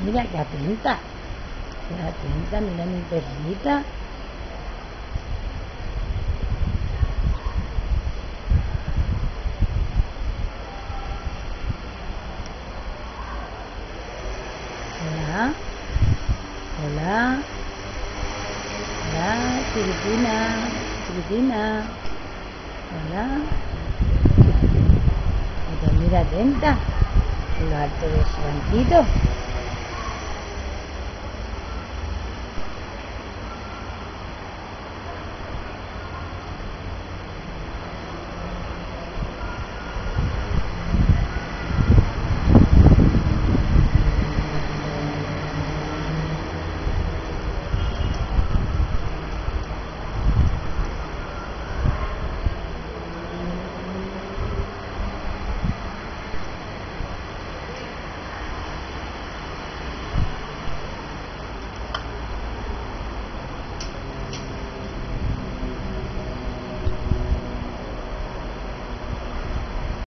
mira, qué atenta. Qué atenta, mira mi perrita. Hola. Hola. Hola, chiquitina. Chiquitina. Hola. Mira, mira atenta. Lo alto de su banquito.